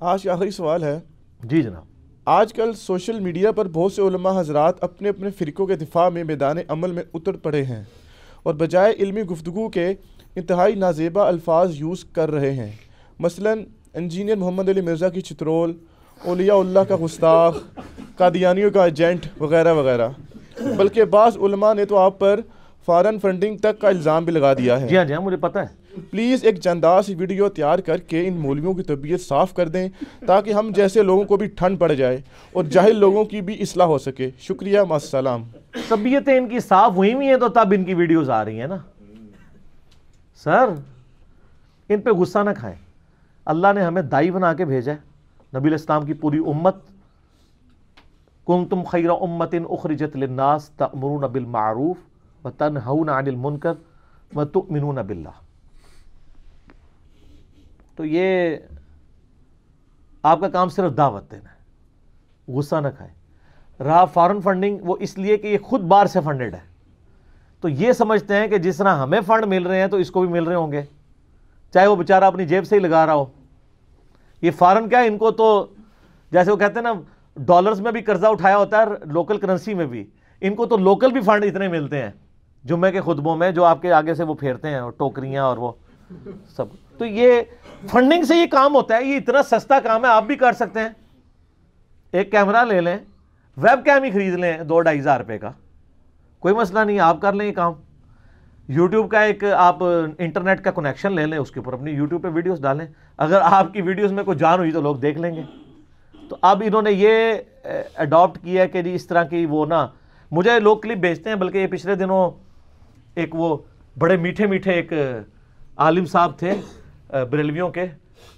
آج کا آخری سوال ہے۔ جی جناب۔ آج کل سوشل میڈیا پر بہت سے علماء حضرات اپنے اپنے فرقوں کے دفاع میں میدان عمل میں اتر پڑے ہیں اور بجائے علمی گفتگو کے انتہائی نازیبہ الفاظ یوز کر رہے ہیں۔ مثلا انجینئر محمد علی مرزا کی چترول اولیاء اللہ کا گستاخ قادیانیوں کا ایجنٹ وغیرہ وغیرہ۔ بلکہ بعض علماء نے تو آپ پر فارن فنڈنگ تک کا الزام بھی لگا دیا ہے۔ جی ہاں جی ہاں مجھے پتہ ہے۔ پلیز ایک جاندار ویڈیو تیار کر کے ان مولویوں کی طبیعت صاف کر دیں تاکہ ہم جیسے لوگوں کو بھی ٹھنڈ پڑ جائے اور جاہل لوگوں کی بھی اصلاح ہو سکے۔ شکریہ السلام طبیعتیں ان کی صاف ہوئی ہوئی ہیں تو تب ان کی ویڈیوز آ رہی ہیں نا۔ سر، ان پہ غصہ نہ کھائیں۔ اللہ نے ہمیں دائی بنا کے بھیجا ہے۔ نبی الاسلام کی پوری امت، کنتم خیر امت اخرجت للناس تأمرون بالمعروف وتنہون عن المنکر وتؤمنون باللہ۔ تو یہ آپ کا کام صرف دعوت دینا ہے، غصہ نہ کھائے رہا فارن فنڈنگ، وہ اس لیے کہ یہ خود بار سے فنڈڈ ہے۔ تو یہ سمجھتے ہیں کہ جس طرح ہمیں فنڈ مل رہے ہیں تو اس کو بھی مل رہے ہوں گے۔ چاہے وہ بیچارہ اپنی جیب سے ہی لگا رہا ہو۔ یہ فارن کیا ہے؟ ان کو تو جیسے وہ کہتے ہیں نا، ڈالرز میں بھی قرضہ اٹھایا ہوتا ہے لوکل کرنسی میں بھی۔ ان کو تو لوکل بھی فنڈ اتنے ملتے ہیں، جمعے کے خطبوں میں جو آپ کے آگے سے وہ پھیرتے ہیں ٹوکریاں اور وہ سب۔ تو یہ فنڈنگ سے یہ کام ہوتا ہے، یہ اتنا سستا کام ہے، آپ بھی کر سکتے ہیں۔ ایک کیمرہ لے لیں، ویب کیم ہی خرید لیں دو ڈھائی ہزار روپے کا۔ کوئی مسئلہ نہیں، آپ کر لیں یہ کام۔ یوٹیوب کا ایک آپ انٹرنیٹ کا کنیکشن لے لیں، اس کے اوپر اپنی یوٹیوب پہ ویڈیوز ڈالیں۔ اگر آپ کی ویڈیوز میں کوئی جان ہوئی تو لوگ دیکھ لیں گے۔ تو اب انہوں نے یہ اڈاپٹ کیا ہے کہ جی اس طرح کی وہ نا مجھے لوگ کلپ بھیجتے ہیں، بلکہ یہ پچھلے دنوں ایک وہ بڑے میٹھے میٹھے ایک عالم صاحب تھے۔ بریلویوں کے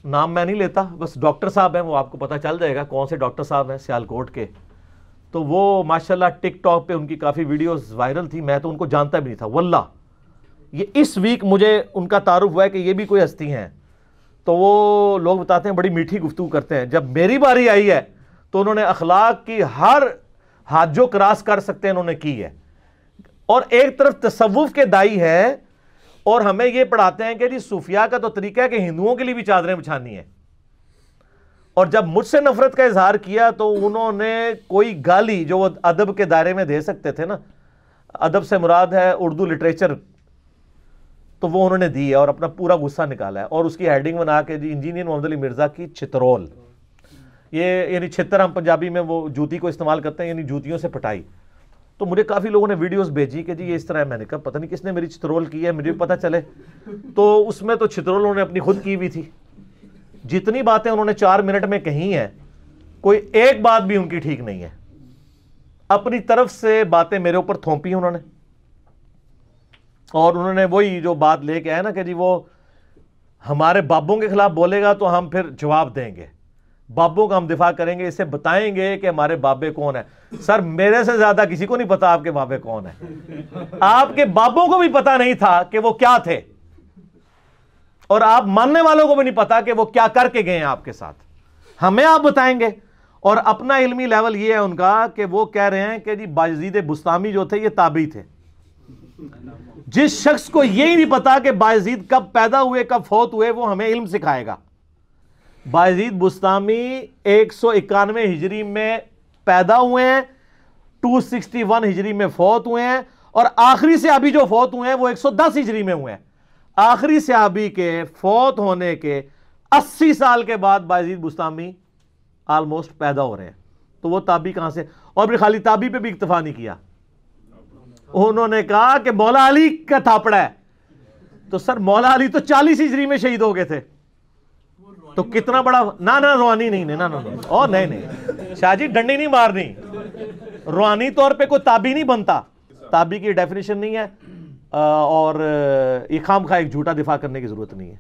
نام میں نہیں لیتا، بس ڈاکٹر صاحب ہیں، وہ آپ کو پتہ چل جائے گا کون سے ڈاکٹر صاحب ہیں سیال کوٹ کے۔ تو وہ ماشاءاللہ ٹک ٹاک پہ ان کی کافی ویڈیوز وائرل تھی میں تو ان کو جانتا بھی نہیں تھا، واللہ۔ یہ اس ویک مجھے ان کا تعارف ہوا ہے کہ یہ بھی کوئی ہستی ہیں۔ تو وہ لوگ بتاتے ہیں، بڑی میٹھی گفتگو کرتے ہیں۔ جب میری باری آئی ہے، تو انہوں نے اخلاق کی ہر ہاتھ جو کراس کر سکتے ہیں، انہوں نے کی ہے۔ اور ایک طرف تصوف کے دائی ہے اور ہمیں یہ پڑھاتے ہیں کہ جی صوفیاء کا تو طریقہ ہے کہ ہندوؤں کے لیے بھی چادریں بچھانی ہیں۔ اور جب مجھ سے نفرت کا اظہار کیا تو انہوں نے کوئی گالی جو وہ ادب کے دائرے میں دے سکتے تھے نا، ادب سے مراد ہے اردو لٹریچر، تو وہ انہوں نے دی ہے اور اپنا پورا غصہ نکالا ہے۔ اور اس کی ہیڈنگ بنا کے جی انجینئر محمد علی مرزا کی چترول یہ یعنی چھتر ہم پنجابی میں وہ جوتی کو استعمال کرتے ہیں یعنی جوتیوں سے پٹائی۔ تو مجھے کافی لوگوں نے ویڈیوز بھیجی کہ جی یہ اس طرح میں نے کہا، پتہ نہیں کس نے میری چترول کی ہے، مجھے بھی پتہ چلے۔ تو اس میں تو چترول انہوں نے اپنی خود کی ہوئی تھی۔ جتنی باتیں انہوں نے چار منٹ میں کہی ہیں، کوئی ایک بات بھی ان کی ٹھیک نہیں ہے۔ اپنی طرف سے باتیں میرے اوپر تھوپی انہوں نے۔ اور انہوں نے وہی جو بات لے کے آئے نا کہ جی وہ ہمارے بابوں کے خلاف بولے گا تو ہم پھر جواب دیں گے۔ بابوں کا ہم دفاع کریں گے اسے بتائیں گے کہ ہمارے بابے کون ہیں۔ سر، میرے سے زیادہ کسی کو نہیں پتا آپ کے بابے کون ہیں۔ آپ کے بابوں کو بھی پتا نہیں تھا کہ وہ کیا تھے۔ اور آپ ماننے والوں کو بھی نہیں پتا کہ وہ کیا کر کے گئے ہیں آپ کے ساتھ۔ ہمیں آپ بتائیں گے۔ اور اپنا علمی لیول یہ ہے ان کا کہ وہ کہہ رہے ہیں کہ جی باجزید بستامی جو تھے، یہ تابعی تھے۔ جس شخص کو یہی نہیں پتا کہ باجزید کب پیدا ہوئے، کب فوت ہوئے، وہ ہمیں علم سکھائے گا۔ باعزید بستامی ایک سو اکانوے ہجری میں پیدا ہوئے ہیں ٹو سکسٹی ون ہجری میں فوت ہوئے ہیں اور آخری سے ابھی جو فوت ہوئے ہیں، وہ ایک سو دس ہجری میں ہوئے ہیں۔ آخری سے ابھی کے فوت ہونے کے اسی سال کے بعد باعزید بستامی آلموسٹ پیدا ہو رہے ہیں۔ تو وہ تابی کہاں سے؟ اور بھی خالی تابی پہ بھی اکتفا نہیں کیا۔ انہوں نے کہا کہ مولا علی کا تھاپڑا ہے۔ تو سر، مولا علی تو چالیس ہجری میں شہید ہو گئے تھے۔ تو کتنا بڑا نہ نہ روحانی نہیں نا اور نہیں نہیں۔ شاہ جی ڈنڈی نہیں مارنی۔ روحانی طور پہ کوئی تابی نہیں بنتا۔ تابی کی ڈیفینیشن نہیں ہے۔ اور یہ خام خواہ ایک جھوٹا دفاع کرنے کی ضرورت نہیں ہے۔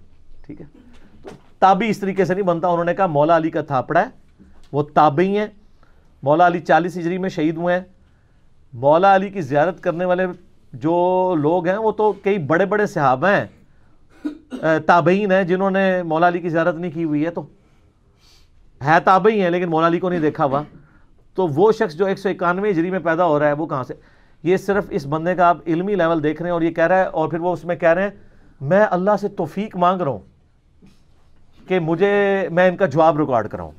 ٹھیک ہے؟ تابی اس طریقے سے نہیں بنتا۔ انہوں نے کہا مولا علی کا تھاپڑا ہے۔ وہ تابعی ہیں۔ مولا علی چالیس ہجری میں شہید ہوئے ہیں۔ مولا علی کی زیارت کرنے والے جو لوگ ہیں، وہ تو کئی بڑے بڑے صحابہ ہیں۔ تابعین ہیں جنہوں نے مولا علی کی زیارت نہیں کی ہوئی ہے تو ہے تابعی ہیں لیکن مولا علی کو نہیں دیکھا ہوا۔ تو وہ شخص جو ایک سو اکانوے ہجری میں پیدا ہو رہا ہے، وہ کہاں سے؟ یہ صرف اس بندے کا آپ علمی لیول دیکھ رہے ہیں اور یہ کہہ رہا ہے اور پھر وہ اس میں کہہ رہے ہیں، میں اللہ سے توفیق مانگ رہا ہوں کہ مجھے، میں ان کا جواب ریکارڈ کراؤں۔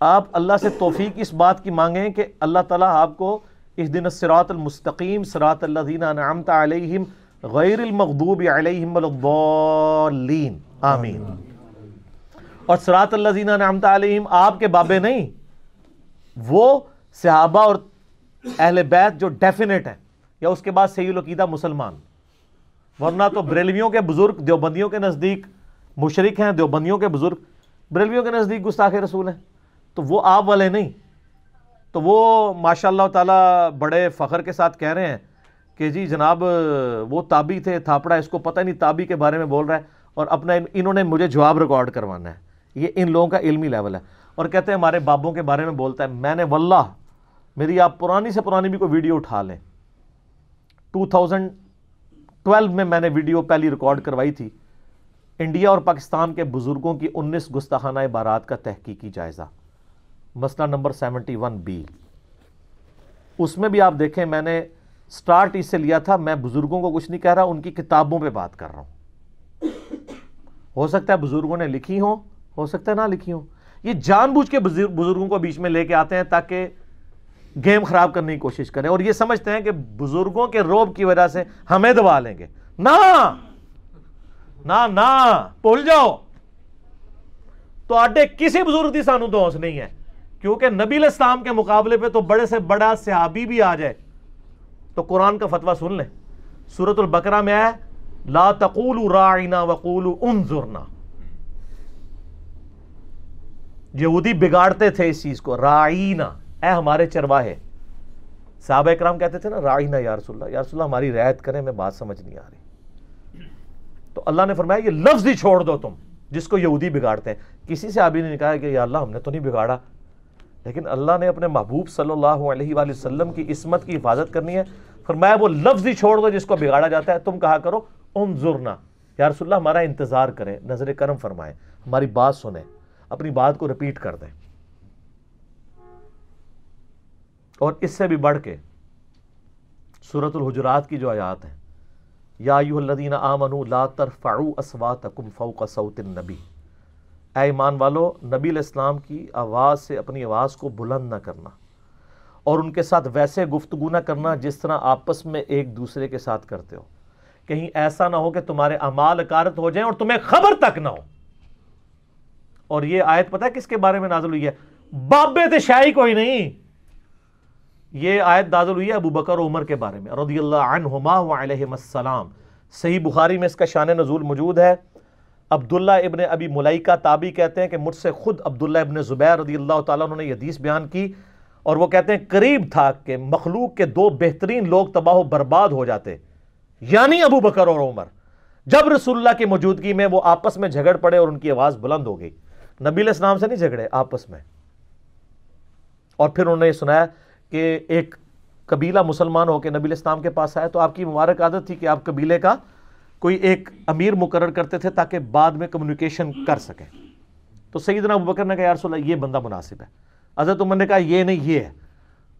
آپ اللہ سے توفیق اس بات کی مانگیں کہ اللہ تعالیٰ آپ کو اس دن سرات المستقیم سرات اللہ دینا نعمت علیہم غیر المغضوب علیہم الضالین. آمین. اور سرات اللہ دینا نعمت علیہم آپ کے بابے نہیں، وہ صحابہ اور اہل بیت جو ڈیفینیٹ ہیں، یا اس کے بعد سید العقیدہ مسلمان. ورنہ تو بریلویوں کے بزرگ دیوبندیوں کے نزدیک مشرق ہیں، دیوبندیوں کے بزرگ بریلویوں کے نزدیک گستاخ رسول ہیں. تو وہ آپ والے نہیں. تو وہ ماشاء اللہ تعالیٰ بڑے فخر کے ساتھ کہہ رہے ہیں کہ جی جناب، وہ تابی تھے، تھاپڑا، اس کو پتہ نہیں تابی کے بارے میں بول رہا ہے اور اپنا انہوں نے مجھے جواب ریکارڈ کروانا ہے۔ یہ ان لوگوں کا علمی لیول ہے۔ اور کہتے ہیں ہمارے بابوں کے بارے میں بولتا ہے، میں نے واللہ، میری آپ پرانی سے پرانی بھی کوئی ویڈیو اٹھا لیں۔ ٹو تھاؤزنڈ ٹویلو میں میں نے ویڈیو پہلی ریکارڈ کروائی تھی۔ انڈیا اور پاکستان کے بزرگوں کی انیس گستاخانہ عبارات کا تحقیقی جائزہ، مسئلہ نمبر سیونٹی ون بی۔ اس میں بھی آپ دیکھیں، میں نے سٹارٹ اس سے لیا تھا، میں بزرگوں کو کچھ نہیں کہہ رہا، ان کی کتابوں پہ بات کر رہا ہوں۔ ہو سکتا ہے بزرگوں نے لکھی ہوں، ہو سکتا ہے نہ لکھی ہوں۔ یہ جان بوجھ کے بزرگوں کو بیچ میں لے کے آتے ہیں تاکہ گیم خراب کرنے کی کوشش کریں۔ اور یہ سمجھتے ہیں کہ بزرگوں کے روب کی وجہ سے ہمیں دبا لیں گے۔ نہ! نہ بھول جاؤ! تو آڈے کسی بزرگ کی سانو دوست نہیں ہے۔ کیونکہ نبی الاسلام کے مقابلے پہ تو بڑے سے بڑا صحابی بھی آ جائے۔ تو قرآن کا فتوہ سن لیں۔ سورت البقرہ میں ہے لا تقولوا راعنا وقولوا انظرنا۔ یہودی بگاڑتے تھے اس چیز کو، راعینا۔ اے ہمارے چرواہے صحابہ اکرام کہتے تھے نا، راعینا یا رسول اللہ، یا رسول اللہ ہماری رعایت کریں، میں بات سمجھ نہیں آ رہی۔ تو اللہ نے فرمایا، یہ لفظ ہی چھوڑ دو تم، جس کو یہودی بگاڑتے ہیں۔ کسی سے آبی نے کہا کہ یا اللہ ہم نے تو نہیں بگاڑا۔ لیکن اللہ نے اپنے محبوب صلی اللہ علیہ وآلہ وسلم کی عصمت کی حفاظت کرنی ہے۔ فرمایا وہ لفظ ہی چھوڑ دو جس کو بگاڑا جاتا ہے، تم کہا کرو، انظرنا۔ یا رسول اللہ، ہمارا انتظار کریں، نظر کرم فرمائیں، ہماری بات سنیں، اپنی بات کو رپیٹ کر دیں۔ اور اس سے بھی بڑھ کے سورت الحجرات کی جو آیات ہیں، یا ایوہ الذین آمنوا لا ترفعوا اسواتکم فوق صوت النبی۔ اے ایمان والو، نبی علیہ السلام کی آواز سے اپنی آواز کو بلند نہ کرنا۔ اور ان کے ساتھ ویسے گفتگو نہ کرنا جس طرح آپس میں ایک دوسرے کے ساتھ کرتے ہو۔ کہیں ایسا نہ ہو کہ تمہارے امال اکارت ہو جائیں اور تمہیں خبر تک نہ ہو۔ اور یہ آیت پتہ ہے کس کے بارے میں نازل ہوئی ہے؟ بابے تے شاہی کوئی نہیں۔ یہ آیت نازل ہوئی ہے ابو بکر و عمر کے بارے میں۔ رضی اللہ عنہما وعلیہم السلام۔ صحیح بخاری میں اس کا شان نزول موجود ہے۔ عبداللہ ابن ابی ملائکہ تابی کہتے ہیں کہ مجھ سے خود عبداللہ ابن زبیر رضی اللہ تعالیٰ انہوں نے یہ حدیث بیان کی۔ اور وہ کہتے ہیں قریب تھا کہ مخلوق کے دو بہترین لوگ تباہ و برباد ہو جاتے یعنی ابو بکر اور عمر۔ جب رسول اللہ کی موجودگی میں وہ آپس میں جھگڑ پڑے اور ان کی آواز بلند ہو گئی۔ نبی علیہ السلام سے نہیں جھگڑے، آپس میں۔ اور پھر انہوں نے یہ سنایا کہ ایک قبیلہ مسلمان ہو کے نبی علیہ السلام کے پاس آیا تو آپ کی مبارک عادت تھی کہ آپ قبیلے کا کوئی ایک امیر مقرر کرتے تھے تاکہ بعد میں کمیونیکیشن کر سکیں۔ تو سیدنا ابو بکر نے کہا یا رسول اللہ یہ بندہ مناسب ہے۔ حضرت عمر نے کہا، یہ نہیں، یہ ہے۔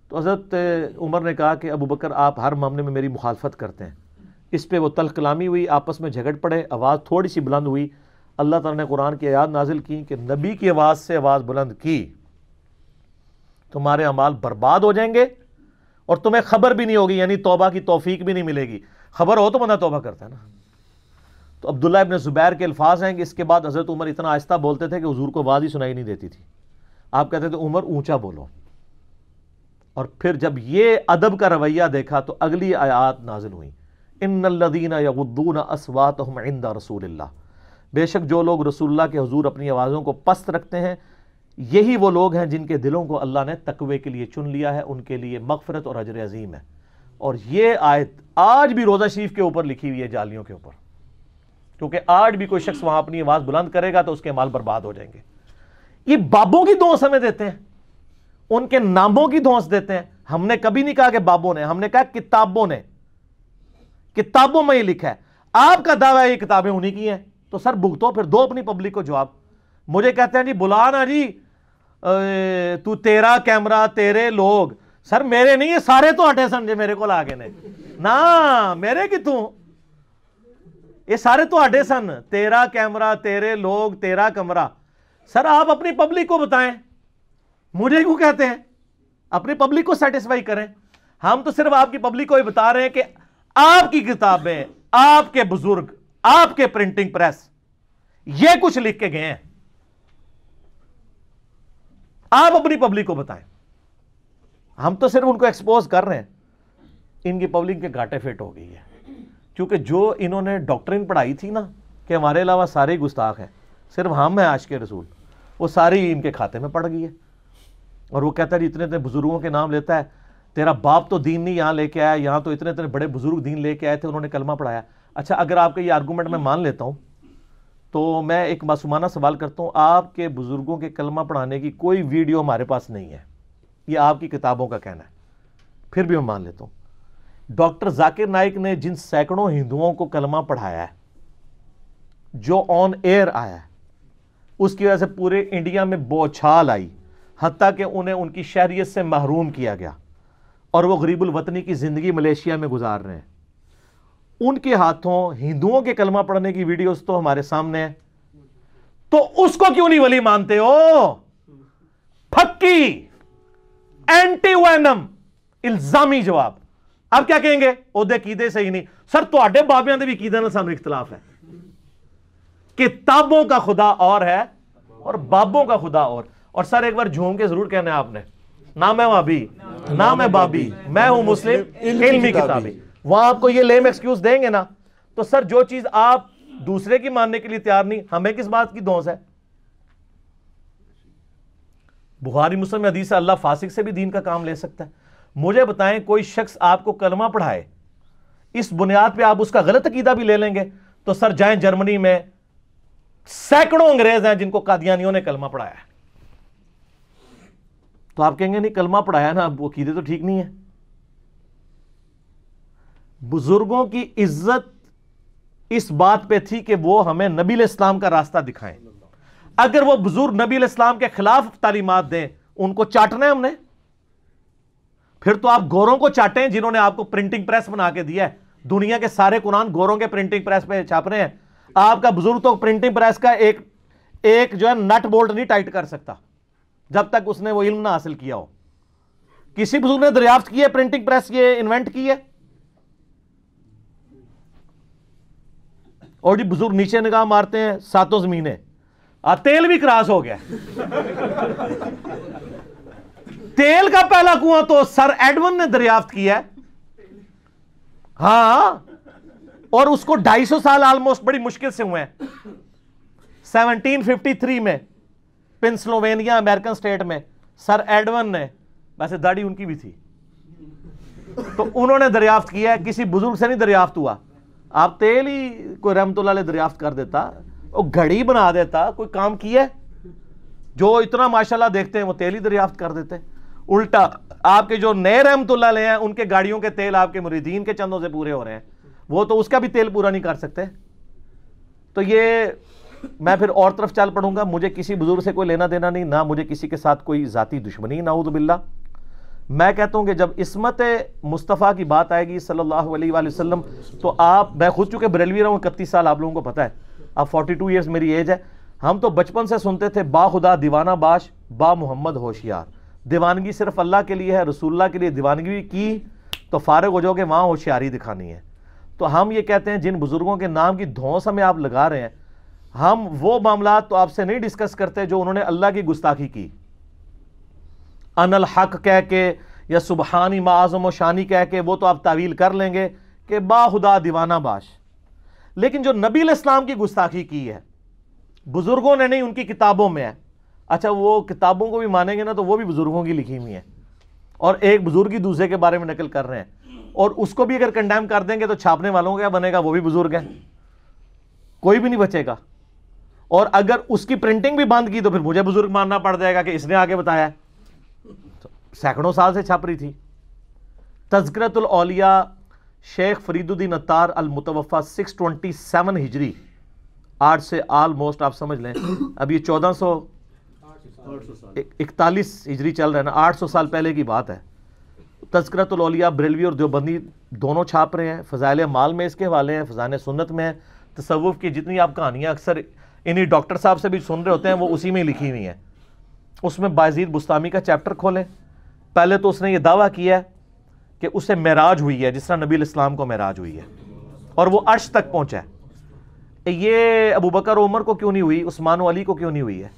تو حضرت عمر نے کہا کہ ابو بکر، آپ ہر معاملے میں میری مخالفت کرتے ہیں۔ اس پہ وہ تل کلامی ہوئی، آپس میں جھگڑ پڑے، آواز تھوڑی سی بلند ہوئی۔ اللہ تعالیٰ نے قرآن کی آیات نازل کی کہ نبی کی آواز سے آواز بلند کی۔ تمہارے امال برباد ہو جائیں گے اور تمہیں خبر بھی نہیں ہوگی یعنی توبہ کی توفیق بھی نہیں ملے گی۔ خبر ہو تو بندہ توبہ کرتا ہے نا۔ تو عبداللہ ابن زبیر کے الفاظ ہیں کہ اس کے بعد حضرت عمر اتنا آہستہ بولتے تھے کہ حضور کو آواز ہی سنائی نہیں دیتی تھی۔ آپ کہتے تھے عمر اونچا بولو۔ اور پھر جب یہ ادب کا رویہ دیکھا تو اگلی آیات نازل ہوئی۔ ان الذین یغضون اصواتهم عند رسول اللہ۔ بے شک جو لوگ رسول اللہ کے حضور اپنی آوازوں کو پست رکھتے ہیں، یہی وہ لوگ ہیں جن کے دلوں کو اللہ نے تقوی کے لیے چن لیا ہے، ان کے لیے مغفرت اور اجر عظیم ہے۔ اور یہ آیت آج بھی روزہ شریف کے اوپر لکھی ہوئی ہے جالیوں کے اوپر۔ کیونکہ آج بھی کوئی شخص وہاں اپنی آواز بلند کرے گا تو اس کے مال برباد ہو جائیں گے۔ یہ بابوں کی دوست ہمیں دیتے ہیں۔ ان کے ناموں کی دوست دیتے ہیں۔ ہم نے کبھی نہیں کہا کہ بابوں نے، ہم نے کہا کتابوں نے۔ کتابوں میں یہ لکھا ہے۔ آپ کا دعویٰ یہ کتابیں انہیں کی ہیں۔ تو سر بھگتو، پھر دو اپنی پبلک کو جواب۔ مجھے کہتے ہیں جی بلا نا جی تو تیرا کیمرہ، تیرے لوگ۔ سر میرے نہیں، یہ سارے تو ہٹے سمجھے جی میرے کو لاگے نے۔ نا، میرے کی تو؟ یہ سارے تو آڈے سن۔ تیرا کیمرہ، تیرے لوگ، تیرا کمرہ۔ سر، آپ اپنی پبلک کو بتائیں۔ مجھے کیوں کہتے ہیں؟ اپنی پبلک کو سیٹسفائی کریں۔ ہم تو صرف آپ کی پبلک کو ہی بتا رہے ہیں کہ آپ کی کتابیں، آپ کے بزرگ، آپ کے پرنٹنگ پریس یہ کچھ لکھ کے گئے ہیں۔ آپ اپنی پبلک کو بتائیں۔ ہم تو صرف ان کو ایکسپوز کر رہے ہیں۔ ان کی پبلک کے گاٹے فٹ ہو گئی ہے کیونکہ جو انہوں نے ڈاکٹرین پڑھائی تھی نا، کہ ہمارے علاوہ سارے گستاخ ہیں۔ صرف ہم ہیں آج کے رسول، وہ ساری ان کے کھاتے میں پڑ گئی ہے۔ اور وہ کہتا ہے جی اتنے اتنے بزرگوں کے نام لیتا ہے، تیرا باپ تو دین نہیں یہاں لے کے آیا، یہاں تو اتنے اتنے بڑے بزرگ دین لے کے آئے تھے، انہوں نے کلمہ پڑھایا۔ اچھا اگر آپ کا یہ آرگومنٹ میں مان لیتا ہوں، تو میں ایک معصومانہ سوال کرتا ہوں، آپ کے بزرگوں کے کلمہ پڑھانے کی کوئی ویڈیو ہمارے پاس نہیں ہے، یہ آپ کی کتابوں کا کہنا ہے۔ پھر بھی میں مان لیتا ہوں، ڈاکٹر ذاکر نائک نے جن سینکڑوں ہندوؤں کو کلمہ پڑھایا ہے، جو آن ایئر آیا ہے اس کی وجہ سے پورے انڈیا میں بوچھال آئی، حتیٰ کہ انہیں ان کی شہریت سے محروم کیا گیا اور وہ غریب الوطنی کی زندگی ملیشیا میں گزار رہے ہیں۔ ان کے ہاتھوں ہندوؤں کے کلمہ پڑھنے کی ویڈیوز تو ہمارے سامنے ہیں۔ تو اس کو کیوں نہیں ولی مانتے ہو؟ پھکی اینٹی وینم الزامی جواب۔ اب کیا کہیں گے؟ عہدے قیدے سے ہی نہیں۔ سر تو بابیاں دے بھی قیدے نہ سامنے اختلاف ہے۔ کتابوں کا خدا اور ہے اور بابوں کا خدا اور۔ اور سر ایک بار جھوم کے ضرور کہنا ہے آپ نے۔ نہ میں وابی۔ نہ میں بابی۔ میں ہوں مسلم۔ علمی کتابی۔ وہاں آپ کو یہ لیم ایکسکیوز دیں گے نا۔ تو سر جو چیز آپ دوسرے کی ماننے کے لیے تیار نہیں ہمیں کس بات کی دوس ہے؟ بخاری مسلم حدیث اللہ فاسق سے بھی دین کا کام لے سکتا ہے۔ مجھے بتائیں کوئی شخص آپ کو کلمہ پڑھائے اس بنیاد پہ آپ اس کا غلط عقیدہ بھی لے لیں گے۔ تو سر جائیں جرمنی میں سینکڑوں انگریز ہیں جن کو قادیانیوں نے کلمہ پڑھایا ہے۔ تو آپ کہیں گے نہیں، کلمہ پڑھایا نا وہ عقیدے تو ٹھیک نہیں ہے بزرگوں کی عزت اس بات پہ تھی کہ وہ ہمیں نبی الاسلام کا راستہ دکھائیں۔ اگر وہ بزرگ نبی الاسلام کے خلاف تعلیمات دیں، ان کو چاٹنا ہے ہم نے۔ پھر تو آپ گوروں کو چاٹیں جنہوں نے آپ کو پرنٹنگ پریس بنا کے دیا ہے۔ دنیا کے سارے قرآن گوروں کے پرنٹنگ پریس پہ چھاپ رہے ہیں۔ آپ کا بزرگ تو پرنٹنگ پریس کا ایک ایک جو ہے نٹ بولٹ نہیں ٹائٹ کر سکتا، جب تک اس نے وہ علم نہ حاصل کیا ہو۔ کسی بزرگ نے دریافت کی ہے پرنٹنگ پریس یہ انوینٹ کی ہے؟ اور جی بزرگ نیچے نگاہ مارتے ہیں، ساتوں زمینیں۔ تیل بھی کراس ہو گیا۔ تیل کا پہلا کنواں تو سر ایڈون نے دریافت کیا ہے۔ ہاں اور اس کو ڈھائی سو سال آلموسٹ بڑی مشکل سے ہوئے ہیں۔ سیونٹین ففٹی تھری میں، پنسلوینیا، امریکن سٹیٹ میں، سر ایڈون نے، ویسے داڑھی ان کی بھی تھی۔ تو انہوں نے دریافت کیا ہے، کسی بزرگ سے نہیں دریافت ہوا۔ آپ تیل ہی کوئی رحمت اللہ علیہ دریافت کر دیتا، وہ گھڑی بنا دیتا، کوئی کام کیا ہے جو اتنا ماشاءاللہ دیکھتے ہیں، وہ تیل ہی دریافت کر دیتے۔ الٹا، آپ کے جو نئے رحمت اللہ علیہ ہیں، ان کے گاڑیوں کے تیل آپ کے مریدین کے چندوں سے پورے ہو رہے ہیں۔ وہ تو اس کا بھی تیل پورا نہیں کر سکتے۔ تو یہ میں پھر اور طرف چل پڑوں گا۔ مجھے کسی بزرگ سے کوئی لینا دینا نہیں، نہ مجھے کسی کے ساتھ کوئی ذاتی دشمنی نعوذ باللہ۔ میں کہتا ہوں کہ جب عصمت مصطفیٰ کی بات آئے گی صلی اللہ علیہ وآلہ وسلم، تو آپ، میں خود چونکہ بریلوی رہا ہوں، اکتیس سال آپ لوگوں کو پتہ ہے۔ اب فورٹی ٹو ایئرس میری ایج ہے۔ ہم تو بچپن سے سنتے تھے، با خدا دیوانہ باش، با محمد ہوشیار۔ دیوانگی صرف اللہ کے لیے ہے، رسول اللہ کے لیے دیوانگی کی تو فارغ ہو جاؤ کہ وہاں ہوشیاری دکھانی ہے۔ تو ہم یہ کہتے ہیں جن بزرگوں کے نام کی دھونس ہمیں آپ لگا رہے ہیں، ہم وہ معاملات تو آپ سے نہیں ڈسکس کرتے جو انہوں نے اللہ کی گستاخی کی۔ ان الحق کہہ کے یا سبحانی معظم و شانی کہہ کے وہ تو آپ تعویل کر لیں گے کہ با خدا دیوانہ باش۔ لیکن جو نبی الاسلام کی گستاخی کی ہے، بزرگوں نے نہیں، ان کی کتابوں میں ہے۔ اچھا وہ کتابوں کو بھی مانیں گے نا تو وہ بھی بزرگوں کی لکھی ہوئی ہیں۔ اور ایک بزرگ ہی دوسرے کے بارے میں نقل کر رہے ہیں۔ اور اس کو بھی اگر کنڈیم کر دیں گے تو چھاپنے والوں کیا بنے گا وہ بھی بزرگ ہیں۔ کوئی بھی نہیں بچے گا۔ اور اگر اس کی پرنٹنگ بھی بند کی تو پھر مجھے بزرگ ماننا پڑ جائے گا کہ اس نے آگے بتایا۔ سینکڑوں سال سے چھپ رہی تھی۔ تذکرت الاولیاء شیخ فرید الدین اتار المتوفا سکس ٹوینٹی سیون ہجری۔ آٹھ سے آلموسٹ آپ سمجھ لیں۔ اب یہ چودہ سو اکتالیس ہجری چل رہا ہے نا۔ آٹھ سو سال پہلے کی بات ہے۔ تذکرت الاولیاء، بریلوی اور دیوبندی دونوں چھاپ رہے ہیں۔ فضائل مال میں اس کے حوالے ہیں فضان سنت میں ہیں۔ تصوف کی جتنی آپ کہانیاں اکثر انہی ڈاکٹر صاحب سے بھی سن رہے ہوتے ہیں، وہ اسی میں ہی لکھی ہوئی ہیں۔ اس میں بازید بستامی کا چیپٹر کھولیں۔ پہلے تو اس نے یہ دعویٰ کیا ہے کہ اسے معراج ہوئی ہے، جس طرح نبی الاسلام کو معراج ہوئی ہے، اور وہ عرش تک پہنچا ہے۔ یہ ابو بکر عمر کو کیوں نہیں ہوئی؟ عثمان و علی کو کیوں نہیں ہوئی ہے؟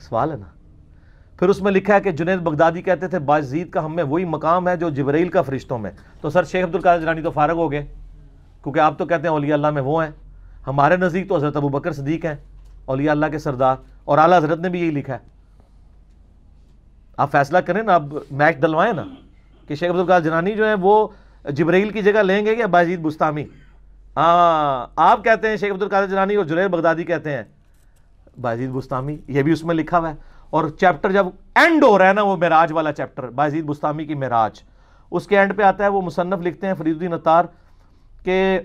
سوال ہے نا۔ پھر اس میں لکھا ہے کہ جنید بغدادی کہتے تھے بازید کا ہم میں وہی مقام ہے جو جبرائیل کا فرشتوں میں۔ تو سر شیخ عبدالقادر جلانی تو فارغ ہو گئے، کیونکہ آپ تو کہتے ہیں اولیاء اللہ میں وہ ہیں۔ ہمارے نزدیک تو حضرت ابو بکر صدیق ہیں، اولیاء اللہ کے سردار، اور اعلیٰ حضرت نے بھی یہی لکھا ہے۔ آپ فیصلہ کریں نا اب میچ ڈلوائیں نا کہ شیخ عبدالقادر جنانی جو ہے وہ جبرائیل کی جگہ لیں گے یا بازید بستامی ہاں آپ کہتے ہیں شیخ عبدالقادر جنانی اور جنید بغدادی کہتے ہیں بازید بستامی یہ بھی اس میں لکھا ہوا ہے۔ اور چیپٹر جب اینڈ ہو رہا ہے نا وہ معراج والا چیپٹر بازید بستامی کی معراج۔ اس کے اینڈ پہ آتا ہے، وہ مصنف لکھتے ہیں فرید الدین اتار کہ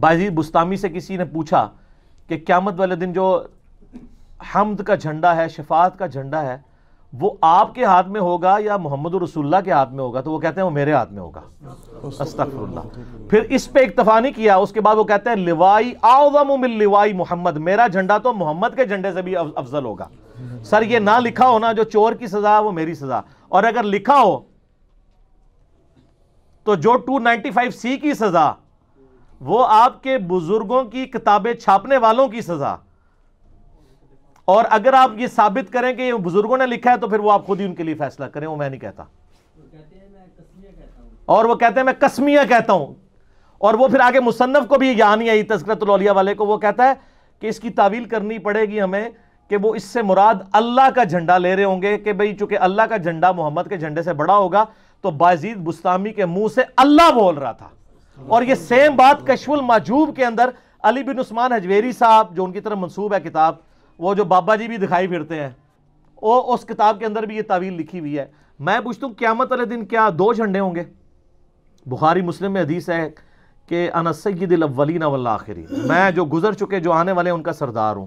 بازید بستامی سے کسی نے پوچھا کہ قیامت والے دن جو حمد کا جھنڈا ہے، شفاعت کا جھنڈا ہے، وہ آپ کے ہاتھ میں ہوگا یا محمد رسول اللہ کے ہاتھ میں ہوگا؟ تو وہ کہتے ہیں وہ میرے ہاتھ میں ہوگا۔ استغفر اللہ پھر اس پہ اکتفا نہیں کیا، اس کے بعد وہ کہتے ہیں لوائی اعظم من لوائی محمد، میرا جھنڈا تو محمد کے جھنڈے سے بھی افضل ہوگا۔ سر یہ نہ لکھا ہو نا جو چور کی سزا وہ میری سزا۔ اور اگر لکھا ہو تو جو ٹو نائنٹی فائیو سی کی سزا، وہ آپ کے بزرگوں کی کتابیں چھاپنے والوں کی سزا۔ اور اگر آپ یہ ثابت کریں کہ بزرگوں نے لکھا ہے، تو پھر وہ آپ خود ہی ان کے لیے فیصلہ کریں، وہ میں نہیں کہتا۔ اور وہ کہتے ہیں، میں کسمیہ کہتا ہوں۔ اور وہ پھر آگے مصنف کو بھی یعنی یہاں نہیں آئی تذکرت الاولیاء والے کو وہ کہتا ہے کہ اس کی تعویل کرنی پڑے گی ہمیں۔ کہ وہ اس سے مراد اللہ کا جھنڈا لے رہے ہوں گے کہ بھئی چونکہ اللہ کا جھنڈا محمد کے جھنڈے سے بڑا ہوگا تو بازید بستامی کے منہ سے اللہ بول رہا تھا۔ اور یہ سیم بات کشف الماجوب کے اندر علی بن عثمان حجویری صاحب جو ان کی طرف منصوب ہے کتاب، وہ جو بابا جی بھی دکھائی پھرتے ہیں، وہ اس کتاب کے اندر بھی یہ تعویل لکھی ہوئی ہے۔ میں پوچھتا ہوں قیامت والے دن کیا دو جھنڈے ہوں گے؟ بخاری مسلم میں حدیث ہے کہ انا سید الاولین والآخرین۔ میں جو گزر چکے، جو آنے والے ان کا سردار ہوں۔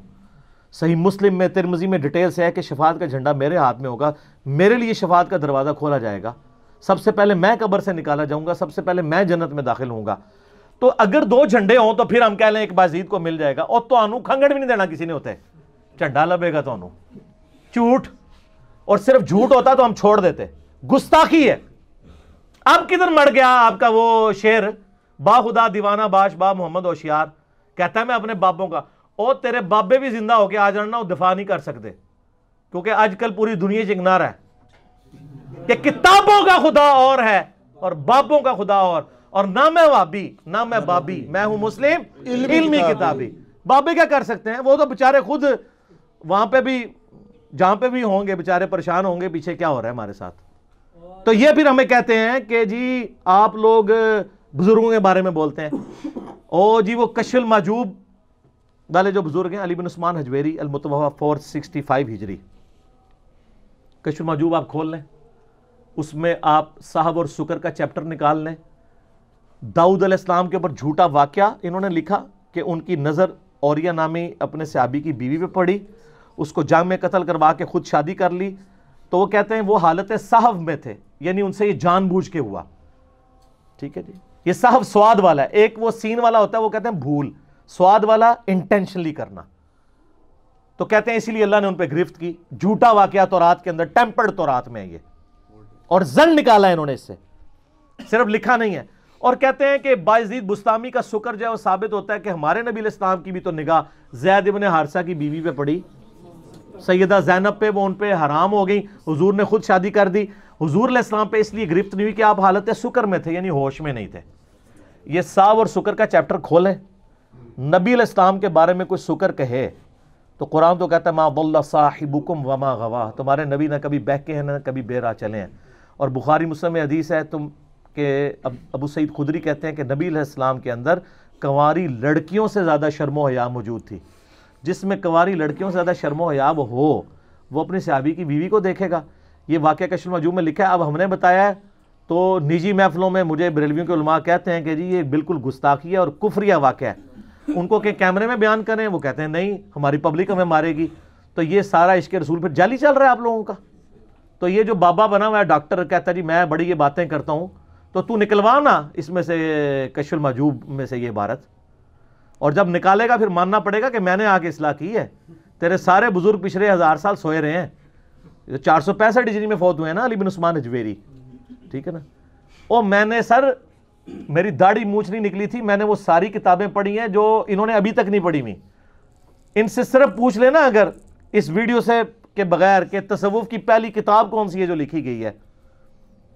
صحیح مسلم میں ترمزی میں ڈیٹیل سے ہے کہ شفاعت کا جھنڈا میرے ہاتھ میں ہوگا، میرے لیے شفاعت کا دروازہ کھولا جائے گا۔ سب سے پہلے میں قبر سے نکالا جاؤں گا، سب سے پہلے میں جنت میں داخل ہوں گا۔ تو اگر دو جھنڈے ہوں تو پھر ہم کہہ لیں ایک بازید کو مل جائے گا۔ اور تو آنو کھنگڑ بھی نہیں دینا کسی نے ہوتے۔ چنڈا لبے گا تو انو اور صرف جھوٹ ہوتا تو ہم چھوڑ دیتے۔ گستاخی ہے۔ اب کدھر مر گیا آپ کا وہ شیر با خدا دیوانہ باش، با محمد ہوشیار۔ کہتا ہے میں اپنے بابوں کا۔ او تیرے بابے بھی زندہ ہو کے آ جانا وہ دفاع نہیں کر سکتے۔ کیونکہ آج کل پوری دنیا چنگنا رہا ہے کہ کتابوں کا خدا اور ہے اور بابوں کا خدا اور اور نہ میں وابی نہ میں بابی میں ہوں مسلم علمی کتابی۔ بابے کیا کر سکتے ہیں؟ وہ تو بچارے خود وہاں پہ بھی جہاں پہ بھی ہوں گے بےچارے پریشان ہوں گے پیچھے کیا ہو رہا ہے ہمارے ساتھ؟ تو یہ پھر ہمیں کہتے ہیں کہ جی آپ لوگ بزرگوں کے بارے میں بولتے ہیں۔ او جی وہ کشل ماجوب والے جو بزرگ ہیں، علی بن عثمان حجویری المتوفہ فور سکسٹی فائیو ہجری۔ کشل ماجوب آپ کھول لیں۔ اس میں آپ صاحب اور سکر کا چیپٹر نکال لیں۔ داؤد علیہ السلام کے اوپر جھوٹا واقعہ انہوں نے لکھا کہ ان کی نظر اوریا نامی اپنے صحابی کی بیوی پہ پڑی۔ اس کو جنگ میں قتل کروا کے خود شادی کر لی۔ تو وہ کہتے ہیں وہ حالت صحف میں تھے یعنی ان سے یہ جان بوجھ کے ہوا۔ ٹھیک ہے جی؟ یہ صحف سواد والا ہے۔ ایک وہ سین والا ہوتا ہے، وہ کہتے ہیں بھول۔ سواد والا انٹینشنلی کرنا۔ تو کہتے ہیں اسی لیے اللہ نے ان پہ گرفت کی۔ جھوٹا واقعہ تو رات کے اندر ٹیمپرڈ تو رات میں ہے یہ۔ اور زن نکالا ہے انہوں نے اس سے۔ صرف لکھا نہیں ہے۔ اور کہتے ہیں کہ باعزید بستامی کا سکر جو ہے وہ ثابت ہوتا ہے کہ ہمارے نبی الاسلام کی بھی تو نگاہ زید ابن حارثہ کی بیوی پہ پڑی۔ سیدہ زینب پہ وہ ان پہ حرام ہو گئی حضور نے خود شادی کر دی۔ حضور علیہ السلام پہ اس لیے گرفت نہیں ہوئی کہ آپ حالت سکر میں تھے یعنی ہوش میں نہیں تھے۔ یہ ساو اور سکر کا چیپٹر کھولیں۔ نبی علیہ السلام کے بارے میں کوئی سکر کہے تو قرآن تو کہتا ہے، ما ضل صاحبکم وما غوا تمہارے نبی نہ کبھی بہکے ہیں، نہ کبھی بے راہ چلے ہیں۔ اور بخاری مسلم حدیث ہے، تم کہ ابو سعید خدری کہتے ہیں کہ نبی علیہ السلام کے اندر کنواری لڑکیوں سے زیادہ شرم و حیا موجود تھی۔ جس میں کنواری لڑکیوں سے زیادہ شرم و حیا ہو، وہ اپنی صحابی کی بیوی کو دیکھے گا۔ یہ واقعہ کشم مجوب میں لکھا ہے، اب ہم نے بتایا ہے۔ تو نجی محفلوں میں مجھے بریلویوں کے علماء کہتے ہیں کہ جی یہ بالکل گستاخی ہے اور کفریہ واقعہ ہے۔ ان کو کہ کیمرے میں بیان کریں، وہ کہتے ہیں نہیں، ہماری پبلک ہمیں مارے گی۔ تو یہ سارا عشق رسول پھر جعلی چل رہا ہے آپ لوگوں کا۔ تو یہ جو بابا بنا ہوا ہے، ڈاکٹر کہتا ہے جی میں بڑی یہ باتیں کرتا ہوں۔ تو تو نکلوا نا اس میں سے کشف المحجوب میں سے یہ عبارت۔ اور جب نکالے گا، پھر ماننا پڑے گا کہ میں نے آ کے اصلاح کی ہے۔ تیرے سارے بزرگ پچھلے ہزار سال سوئے رہے ہیں۔ چار سو پینسٹھ ہجری میں فوت ہوئے ہیں نا علی بن عثمان اجویری۔ ٹھیک ہے نا؟ او، میں نے سر میری داڑھی مونچھ نہیں نکلی تھی، میں نے وہ ساری کتابیں پڑھی ہیں جو انہوں نے ابھی تک نہیں پڑھی ہوئی۔ ان سے صرف پوچھ لینا اگر اس ویڈیو سے کے بغیر کہ تصوف کی پہلی کتاب کون سی ہے جو لکھی گئی ہے؟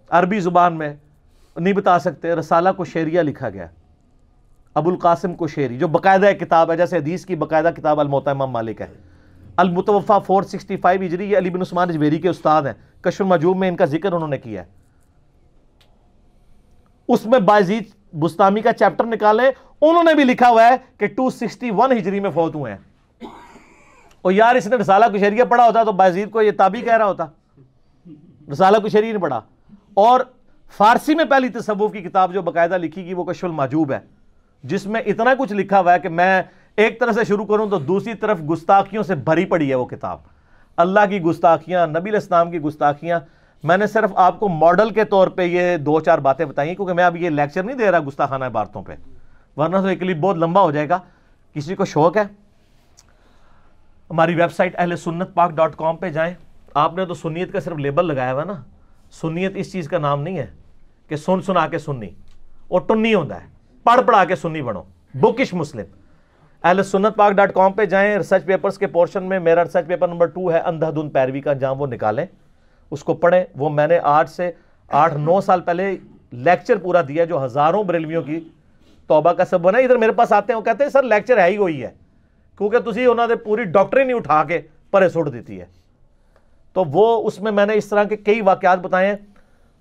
عربی زبان میں نہیں بتا سکتے، رسالہ کو شیریہ لکھا گیا۔ ابو القاسم کو شیری جو باقاعدہ کتاب ہے، جیسے حدیث کی باقاعدہ کتاب الموتا امام مالک ہے۔ المتوفا 465 ہجری، یہ علی بن عثمان اجویری کے استاد ہیں۔ کشف المجوب میں ان کا ذکر انہوں نے کیا ہے۔ اس میں بازید بستامی کا چیپٹر نکالے۔ انہوں نے بھی لکھا ہوا ہے کہ 261 ہجری میں فوت ہوئے ہیں۔ اور یار اس نے رسالہ کشریہ پڑھا ہوتا تو بازید کو یہ تابی کہہ رہا ہوتا۔ رسالہ کشریہ نے پڑھا۔ اور فارسی میں پہلی تصوف کی کتاب جو باقاعدہ لکھی گی وہ کشف الماجوب ہے۔ جس میں اتنا کچھ لکھا ہوا ہے کہ میں ایک طرح سے شروع کروں تو دوسری طرف گستاخیوں سے بھری پڑی ہے وہ کتاب۔ اللہ کی گستاخیاں، نبی الاسلام کی گستاخیاں میں نے صرف آپ کو ماڈل کے طور پہ یہ دو چار باتیں بتائیں کیونکہ میں اب یہ لیکچر نہیں دے رہا گستاخانہ باتوں پہ۔ ورنہ تو ایک لیپ بہت لمبا ہو جائے گا۔ کسی کو شوق ہے؟ ہماری ویب سائٹ اہل سنت پاک ڈاٹ کام پہ جائیں۔ آپ نے تو سنیت کا صرف لیبل لگایا ہوا نا۔ سنیت اس چیز کا نام نہیں ہے کہ سن سنا کے سننی اور ٹنی ہوتا ہے۔ پڑھ پڑھا کے سنی بنو۔ بکش مسلم اہل سنت پاک ڈاٹ کام پہ جائیں۔ ریسرچ پیپرز کے پورشن میں میرا ریسرچ پیپر نمبر ٹو ہے۔ اندھا دن پیروی کا جہاں وہ نکالیں۔ اس کو پڑھیں۔ وہ میں نے آٹھ سے آٹھ نو سال پہلے لیکچر پورا دیا جو ہزاروں بریلویوں کی توبہ کا سب بنا۔ ادھر میرے پاس آتے ہیں، وہ کہتے ہیں، سر لیکچر ہے ہی وہی ہے۔ کیونکہ تسی انہوں نے پوری ڈاکٹری نہیں اٹھا کے پرے سٹ دیتی ہے۔ تو وہ اس میں میں نے اس طرح کے کئی واقعات بتائے ہیں۔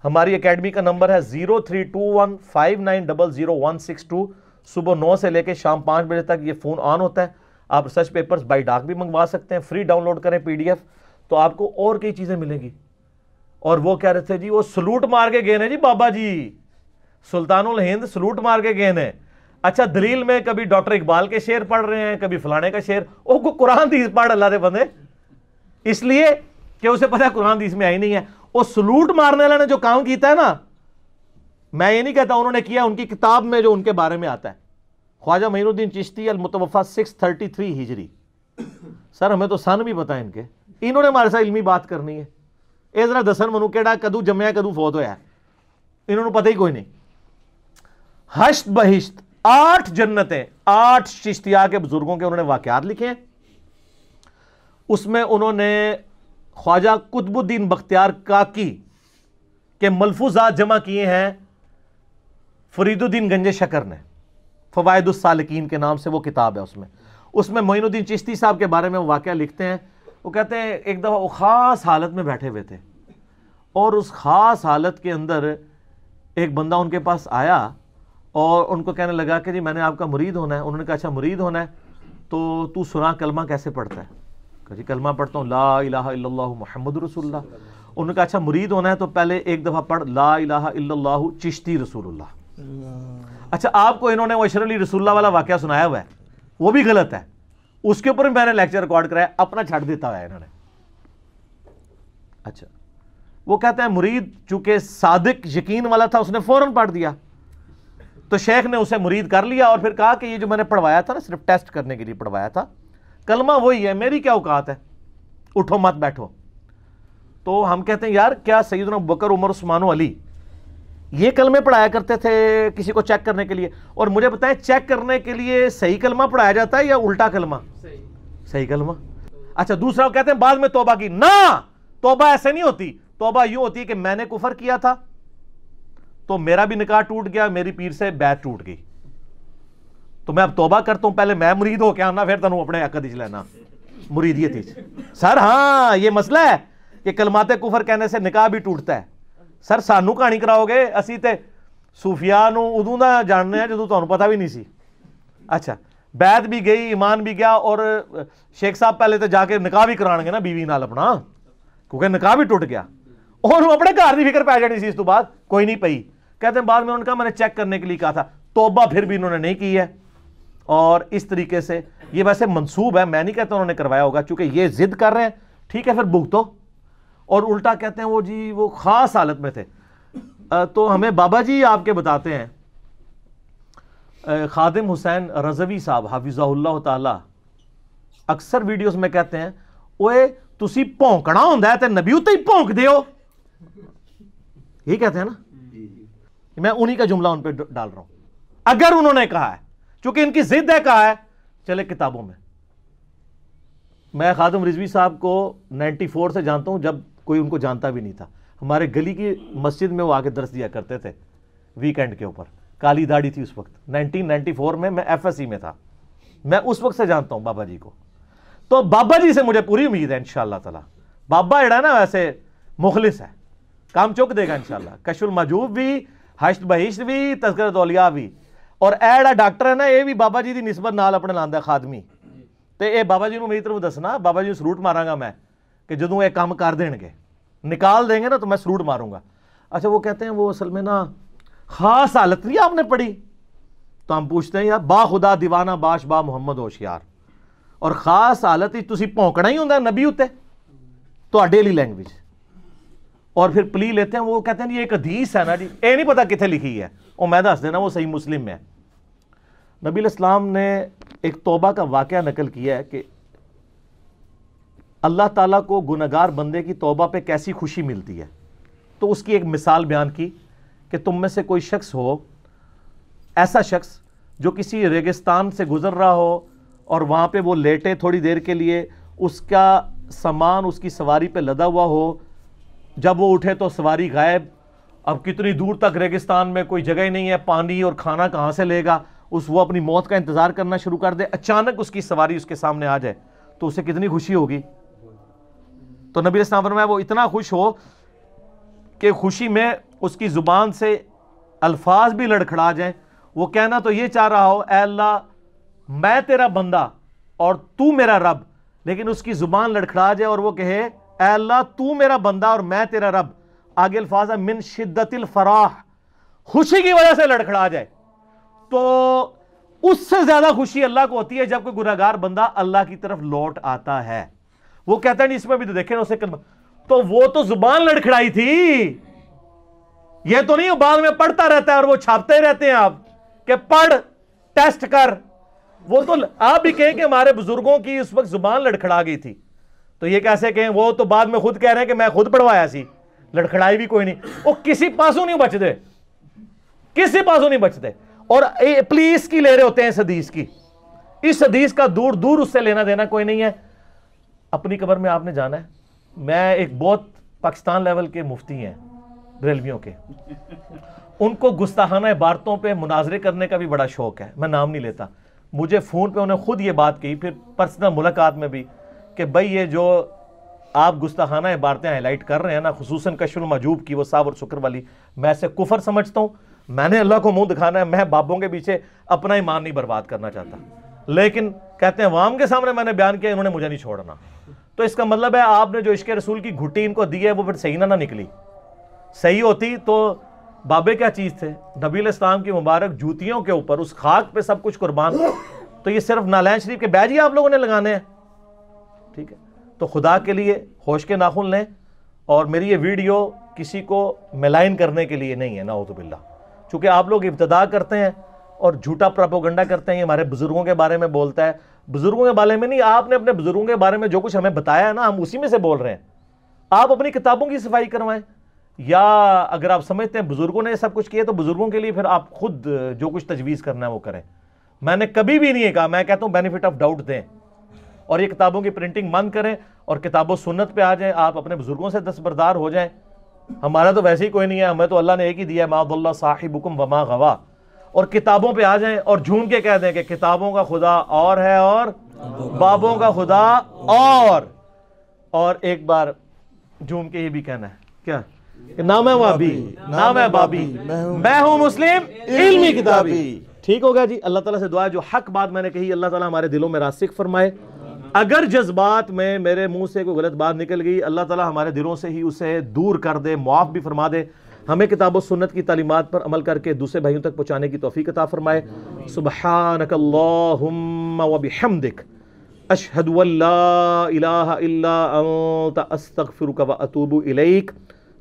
ہماری اکیڈمی کا نمبر ہے zero three two one five nine double zero one six two. صبح نو سے لے کے شام پانچ بجے تک یہ فون آن ہوتا ہے۔ آپ ریسرچ پیپرز بائی ڈاک بھی منگوا سکتے ہیں فری ڈاؤن لوڈ کریں پی ڈی ایف۔ تو آپ کو اور کئی چیزیں ملیں گی۔ اور وہ کہہ رہے تھے جی وہ سلوٹ مار کے گئے ہیں جی بابا جی۔ سلطان الہند سلوٹ مار کے گئے ہیں۔ اچھا دلیل میں کبھی ڈاکٹر اقبال کے شعر پڑھ رہے ہیں، کبھی فلانے کا شعر۔ او کو قرآن دیس پڑھ، اللہ دے بندے۔ اس لیے کہ اسے پتہ قرآن دیس میں آئی نہیں ہے۔ وہ سلوٹ مارنے والے نے جو کام کیتا ہے نا، میں یہ نہیں کہتا انہوں نے کیا، ان کی کتاب میں جو ان کے بارے میں آتا ہے۔ خواجہ معین الدین چشتی المتوفا سکس تھرٹی تھری ہجری۔ سر، ہمیں تو سن بھی پتا ہے ان کے۔ انہوں نے ہمارے ساتھ علمی بات کرنی ہے۔ اے ذرا دسن منو کیڑا کدو جمیا کدو فوت ہوا ہے انہوں نے پتہ ہی کوئی نہیں ہشت بہشت آٹھ جنتیں آٹھ چشتیا کے بزرگوں کے انہوں نے واقعات لکھے ہیں اس میں انہوں نے خواجہ قطب الدین بختیار کاکی کے ملفوظات جمع کیے ہیں فرید الدین گنج شکر نے فوائد السالکین کے نام سے وہ کتاب ہے اس میں اس میں معین الدین چشتی صاحب کے بارے میں وہ واقعہ لکھتے ہیں۔ وہ کہتے ہیں ایک دفعہ وہ خاص حالت میں بیٹھے ہوئے تھے۔ اور اس خاص حالت کے اندر ایک بندہ ان کے پاس آیا اور ان کو کہنے لگا کہ جی میں نے آپ کا مرید ہونا ہے۔ انہوں نے کہا اچھا مرید ہونا ہے تو تو سنا کلمہ کیسے پڑھتا ہے؟ کہ جی کلمہ پڑھتا ہوں لا الہ الا اللہ محمد رسول اللہ۔ انہوں نے کہا اچھا مرید ہونا ہے تو پہلے ایک دفعہ پڑھ لا الہ الا اللہ چشتی رسول اللہ۔ اچھا آپ کو انہوں نے وہ علی رسول اللہ والا واقعہ سنایا ہوا ہے۔ وہ بھی غلط ہے۔ اس کے اوپر میں نے لیکچر ریکارڈ کرایا، اپنا چھڑ دیتا ہوا ہے انہوں نے۔ اچھا۔ وہ کہتے ہیں، مرید چونکہ صادق یقین والا تھا، اس نے فوراً پڑھ دیا۔ تو شیخ نے اسے مرید کر لیا اور پھر کہا کہ یہ جو میں نے پڑھوایا تھا نا، صرف ٹیسٹ کرنے کے لیے پڑھوایا تھا۔ کلمہ وہی ہے، میری کیا اوقات ہے؟ اٹھو، مت بیٹھو۔ تو ہم کہتے ہیں، یار، کیا سیدنا بکر، عمر، عثمان و علی یہ کلمے پڑھایا کرتے تھے کسی کو چیک کرنے کے لیے۔ اور مجھے بتائیں چیک کرنے کے لیے صحیح کلمہ پڑھایا جاتا ہے یا الٹا کلمہ؟ صحیح۔ کلمہ۔ اچھا دوسرا وہ کہتے ہیں بعد میں توبہ کی۔ نہ! توبہ ایسے نہیں ہوتی۔ توبہ یوں ہوتی ہے کہ میں نے کفر کیا تھا تو میرا بھی نکاح ٹوٹ گیا میری پیر سے بیت ٹوٹ گئی۔ تو میں اب توبہ کرتا ہوں پہلے میں مرید ہو کے آنا پھر تنوں اپنے عقد ہی لینا مریدیت ہی۔ سر ہاں یہ مسئلہ ہے کہ کلمات کفر کہنے سے نکاح بھی ٹوٹتا ہے۔ سر سانو کہانی کراؤ گے اسی تے صوفیاء نو ادوں دا جاننے ہیں جدوں تانوں پتہ بھی نہیں سی اچھا بیت بھی گئی ایمان بھی گیا اور شیخ صاحب پہلے تو جا کے نکاح بھی کران گے نا بیوی نال اپنا کیونکہ نکاح بھی ٹوٹ گیا اور وہ اپنے گھر کی فکر پی جانی سی اس تو بعد کوئی نہیں پئی کہتے ہیں بعد میں انہوں نے کہا میں نے چیک کرنے کے لیے کہا تھا توبہ پھر بھی انہوں نے نہیں کی ہے اور اس طریقے سے یہ ویسے منصوب ہے میں نہیں کہتا انہوں نے کروایا ہوگا چونکہ یہ ضد کر رہے ہیں ٹھیک ہے پھر بھگتو اور الٹا کہتے ہیں وہ جی وہ خاص حالت میں تھے۔ تو ہمیں بابا جی آپ کے بتاتے ہیں۔ خادم حسین رضوی صاحب حافظہ اللہ تعالی اکثر ویڈیوز میں کہتے ہیں اوے تسی پونکنا ہوندہ ہے تے نبی تے ہی پونک دیو۔ یہی کہتے ہیں نا؟ میں انہی کا جملہ ان پہ ڈال رہا ہوں۔ اگر انہوں نے کہا ہے چونکہ ان کی ضد ہے کہا ہے چلے کتابوں میں۔ میں خادم رضوی صاحب کو نائنٹی فور سے جانتا ہوں جب کوئی ان کو جانتا بھی نہیں تھا۔ ہمارے گلی کی مسجد میں وہ آگے درس دیا کرتے تھے ویکینڈ کے اوپر۔ کالی داڑھی تھی اس وقت۔ نائنٹین نائنٹی فور میں میں ایف ایس سی میں تھا۔ میں اس وقت سے جانتا ہوں بابا جی کو۔ تو بابا جی سے مجھے پوری امید ہے انشاءاللہ تعالی۔ بابا اڑا نا ویسے مخلص ہے۔ کام چوک دے گا انشاءاللہ۔ کش المجوب بھی حشت بہشت بھی تذکرت اولیاء بھی۔ اور ایڑا ڈاکٹر ہے نا، یہ بھی بابا جی دی نسبت نال اپنے لاندا ہے خادمی۔ تے اے بابا جی نو میری طرف دسنا، بابا جی نو سلوٹ ماراں گا میں۔ کہ جدوں یہ کام کر دین گے نکال دیں گے نا تو میں سلوٹ ماروں گا۔ اچھا وہ کہتے ہیں وہ اصل میں نا خاص حالت نہیں آپ نے پڑھی۔ تو ہم پوچھتے ہیں، یار، با خدا دیوانہ، باش با محمد ہوشیار۔ اور خاص حالت ہی تسی پونکنا ہی ہوندا نبی اتے تو ڈیلی لینگویج۔ اور پھر پلی لیتے ہیں، وہ کہتے ہیں جی، یہ ایک حدیث ہے نا جی اے نہیں پتا کتنے لکھی ہے۔ وہ میں دس دینا، وہ صحیح مسلم میں ہے۔ نبی الاسلام نے ایک توبہ کا واقعہ نقل کیا ہے کہ اللہ تعالیٰ کو گناہگار بندے کی توبہ پہ کیسی خوشی ملتی ہے؟ تو اس کی ایک مثال بیان کی کہ تم میں سے کوئی شخص ہو، ایسا شخص جو کسی ریگستان سے گزر رہا ہو اور وہاں پہ وہ لیٹے تھوڑی دیر کے لیے اس کا سامان، اس کی سواری پہ لدا ہوا ہو، جب وہ اٹھے تو سواری غائب، اب کتنی دور تک ریگستان میں کوئی جگہ ہی نہیں ہے، پانی اور کھانا کہاں سے لے گا؟ اس وہ اپنی موت کا انتظار کرنا شروع کر دے، اچانک اس کی سواری اس کے سامنے آ جائے، تو اسے کتنی خوشی ہوگی؟ تو نبی اسلام فرمایا، وہ اتنا خوش ہو کہ خوشی میں اس کی زبان سے الفاظ بھی لڑکھڑا جائیں۔ وہ کہنا تو یہ چاہ رہا ہو، اے اللہ، میں تیرا بندہ اور تو میرا رب، لیکن اس کی زبان لڑکھڑا جائے اور وہ کہے، اے اللہ، تو میرا بندہ اور میں تیرا رب۔ آگے الفاظ ہے من شدت الفراح، خوشی کی وجہ سے لڑکھڑا جائے۔ تو اس سے زیادہ خوشی اللہ کو ہوتی ہے جب کوئی گناہگار بندہ اللہ کی طرف لوٹ آتا ہے۔ وہ کہتا ہے نہیں اس میں بھی تو دیکھیں نا اسے کلمہ۔ تو وہ تو زبان لڑکھڑائی تھی۔ یہ تو نہیں بعد میں پڑھتا رہتا ہے اور وہ چھاپتے رہتے ہیں آپ کہ پڑھ، ٹیسٹ کر۔ وہ تو آپ بھی کہیں کہ ہمارے بزرگوں کی اس وقت زبان لڑکھڑا گئی تھی۔ تو یہ کیسے کہیں وہ تو بعد میں خود کہہ رہے ہیں کہ میں خود پڑھوایا سی۔ لڑکھڑائی بھی کوئی نہیں۔ وہ کسی پاسوں نہیں بچ دے کسی پاسوں نہیں بچتے۔ اور پلیس کی لے رہے ہوتے ہیں اس حدیث کی۔ اس حدیث کا دور دور اس سے لینا دینا کوئی نہیں ہے۔ اپنی قبر میں آپ نے جانا ہے۔ میں ایک بہت پاکستان لیول کے مفتی ہیں بریلویوں کے۔ ان کو گستاخانہ عبارتوں پہ مناظرے کرنے کا بھی بڑا شوق ہے، میں نام نہیں لیتا۔ مجھے فون پہ انہیں خود یہ بات کہی، پھر پرسنل ملاقات میں بھی کہ بھائی یہ جو آپ گستاخانہ عبارتیں ہائی لائٹ کر رہے ہیں نا، خصوصاً کشف المجوب کی، وہ صاحب اور شکر والی، میں اسے کفر سمجھتا ہوں۔ میں نے اللہ کو منہ دکھانا ہے، میں بابوں کے پیچھے اپنا ایمان نہیں برباد کرنا چاہتا۔ لیکن کہتے ہیں عوام کے سامنے میں نے بیان کیا، انہوں نے مجھے نہیں چھوڑنا۔ تو اس کا مطلب ہے آپ نے جو عشق رسول کی گھٹی ان کو دی ہے، وہ پھر صحیح نہ نہ نکلی۔ صحیح ہوتی تو بابے کیا چیز تھے؟ نبی علیہ السلام کی مبارک جوتیوں کے اوپر، اس خاک پہ سب کچھ قربان۔ تو یہ صرف نالین شریف کے بیج ہی آپ لوگوں نے لگانے ہیں۔ ٹھیک ہے؟ تو خدا کے لیے ہوش کے ناخن لیں۔ اور میری یہ ویڈیو کسی کو ملائن کرنے کے لیے نہیں ہے، نعوذ باللہ۔ چونکہ آپ لوگ ابتدا کرتے ہیں اور جھوٹا پراپوگنڈا کرتے ہیں، یہ ہمارے بزرگوں کے بارے میں بولتا ہے۔ بزرگوں کے بارے میں نہیں، آپ نے اپنے بزرگوں کے بارے میں جو کچھ ہمیں بتایا ہے نا، ہم اسی میں سے بول رہے ہیں۔ آپ اپنی کتابوں کی صفائی کروائیں۔ یا اگر آپ سمجھتے ہیں بزرگوں نے سب کچھ کیا تو بزرگوں کے لیے پھر آپ خود جو کچھ تجویز کرنا ہے وہ کریں۔ میں نے کبھی بھی نہیں کہا، میں کہتا ہوں بینیفٹ آف ڈاؤٹ دیں۔ اور یہ کتابوں کی پرنٹنگ بند کریں اور کتاب و سنت پہ آ جائیں، آپ اپنے بزرگوں سے دستبردار ہو جائیں۔ ہمارا تو ویسے ہی کوئی نہیں ہے، ہمیں تو اللہ نے ایک ہی دیا ہے ماں اللہ صاحب حکم وما غوا اور کتابوں پہ آ جائیں اور جھوم کے کہہ دیں کہ کتابوں کا خدا اور ہے اور بابوں کا خدا اور اور ایک بار جھوم کے یہ بھی کہنا ہے۔ کیا؟ نام ہے وابی نام ہے بابی۔ میں ہوں مسلم، علمی کتابی۔ ٹھیک ہوگا جی؟ اللہ تعالیٰ سے دعا ہے، جو حق بات میں نے کہی، اللہ تعالیٰ ہمارے دلوں میں راسک فرمائے۔ اگر جذبات میں میرے منہ سے کوئی غلط بات نکل گئی، اللہ تعالیٰ ہمارے دلوں سے ہی اسے دور کر دے، معاف بھی فرما دے۔ ہمیں کتاب و سنت کی تعلیمات پر عمل کر کے دوسرے بھائیوں تک پہنچانے کی توفیق عطا فرمائے۔ سبحانک اللہم و بحمدک۔ اشہد ان لا الہ الا انت، استغفرک و اتوب الیک۔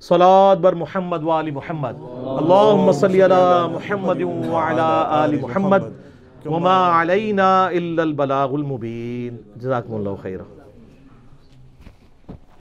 صلات بر محمد وآل محمد۔ اللہم صلی علی محمد وعلا آل محمد۔ وما علینا الا البلاغ المبین۔ جزاکم اللہ خیرہ